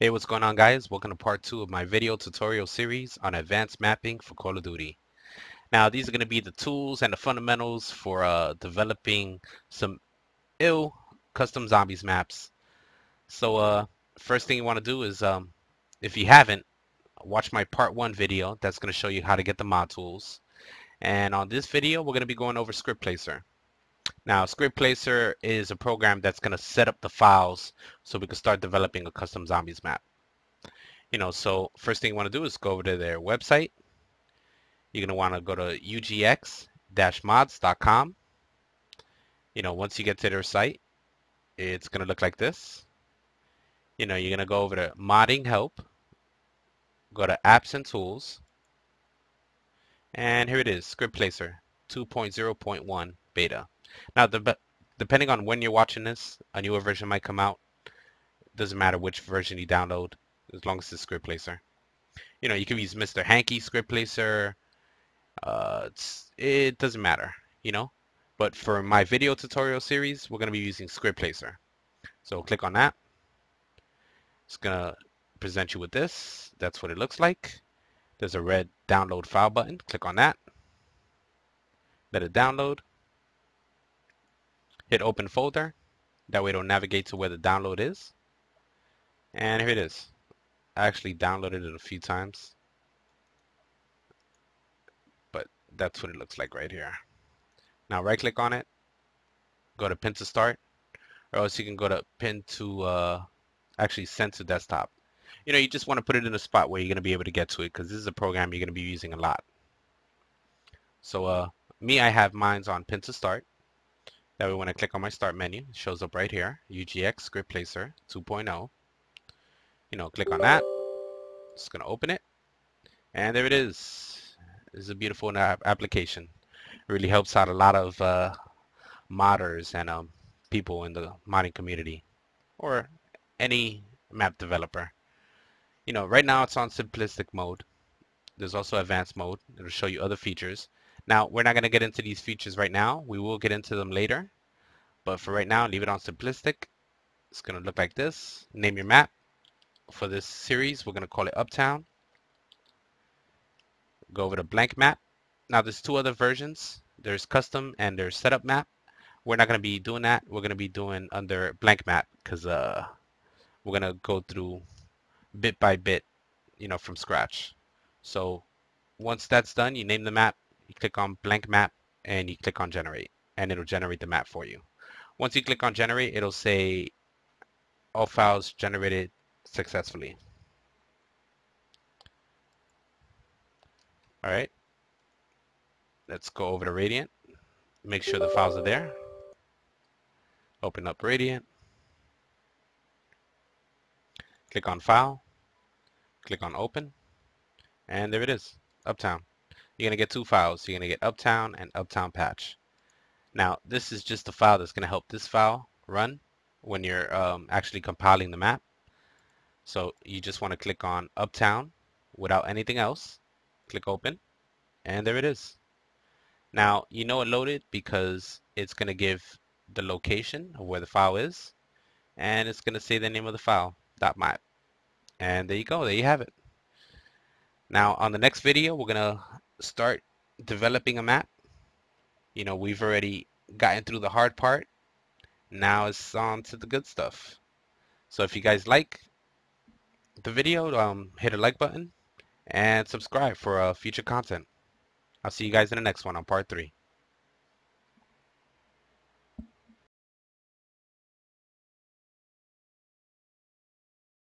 Hey, what's going on guys? Welcome to part two of my video tutorial series on advanced mapping for Call of Duty. Now, these are going to be the tools and the fundamentals for uh, developing some ill custom zombies maps. So, uh, first thing you want to do is, um, if you haven't, watch my part one video. That's going to show you how to get the mod tools. And on this video, we're going to be going over Script Placer. Now, Script Placer is a program that's going to set up the files so we can start developing a custom zombies map. You know, so first thing you want to do is go over to their website. You're going to want to go to ugx-mods.com. You know, once you get to their site, it's going to look like this. You know, you're going to go over to modding help, go to apps and tools, and here it is, Script Placer 2.0.1 beta. Now, the, depending on when you're watching this, a newer version might come out. It Doesn't matter which version you download, as long as it's script placer. You know, you can use Mr. Hanky script placer. Uh, it doesn't matter, you know. But for my video tutorial series, we're going to be using script placer. So click on that. It's going to present you with this. That's what it looks like. There's a red download file button. Click on that. Let it download hit open folder. That way it'll navigate to where the download is. And here it is. I actually downloaded it a few times. But that's what it looks like right here. Now right click on it. Go to pin to start. Or else you can go to pin to uh, actually send to desktop. You know, you just want to put it in a spot where you're going to be able to get to it because this is a program you're going to be using a lot. So uh, me, I have mine's on pin to start. That way when I click on my start menu, it shows up right here, UGX Script Placer 2.0. You know, click on that. It's going to open it. And there it is. It's a beautiful application. It really helps out a lot of uh, modders and um, people in the modding community or any map developer. You know, right now it's on simplistic mode. There's also advanced mode. It'll show you other features. Now, we're not going to get into these features right now. We will get into them later. But for right now, leave it on simplistic. It's going to look like this. Name your map. For this series, we're going to call it Uptown. Go over to blank map. Now, there's two other versions. There's custom and there's setup map. We're not going to be doing that. We're going to be doing under blank map because uh, we're going to go through bit by bit, you know, from scratch. So once that's done, you name the map, you click on blank map and you click on generate and it'll generate the map for you. Once you click on generate, it'll say all files generated successfully. All right. Let's go over to Radiant. Make sure the files are there. Open up Radiant. Click on File. Click on Open. And there it is, Uptown you're going to get two files. You're going to get Uptown and Uptown Patch. Now, this is just the file that's going to help this file run when you're um, actually compiling the map. So you just want to click on Uptown without anything else. Click Open, and there it is. Now, you know it loaded because it's going to give the location of where the file is, and it's going to say the name of the file, .dot .map. And there you go. There you have it. Now, on the next video, we're going to start developing a map. You know, we've already gotten through the hard part. Now it's on to the good stuff. So if you guys like the video, um, hit a like button and subscribe for uh, future content. I'll see you guys in the next one on part three.